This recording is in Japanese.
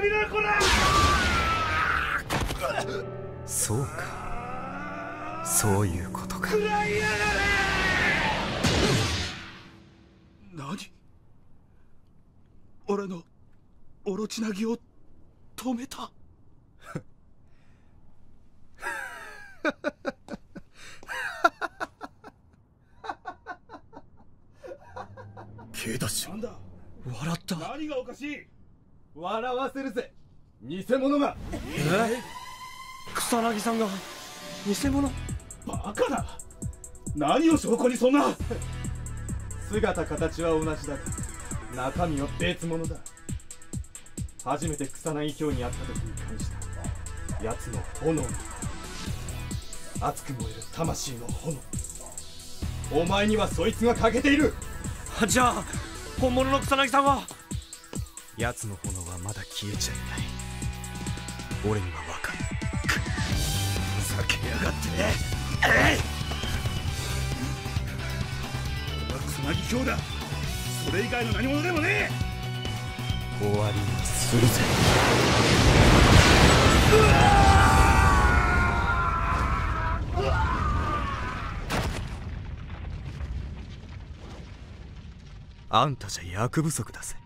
みろこら。そうか。そういうことか。食らいやがれ。何？俺のオロチナギを止めた。ケイダッシュなんだ？笑った。何がおかしい？笑わせるぜ。偽物が。え？草薙さんが？偽物？バカだ。何を証拠にそんな？姿形は同じだが中身は別物だ。初めて草薙京に会った時に感じた。奴の炎。熱く燃える魂の炎。お前にはそいつが欠けている。じゃあ本物の草薙さんは奴の炎はまだ消えちゃいない。俺には分かる。ふざけやがって。えい俺は草薙兄だ。それ以外の何者でもねえ。終わりにするぜ。あんたじゃ役不足だぜ。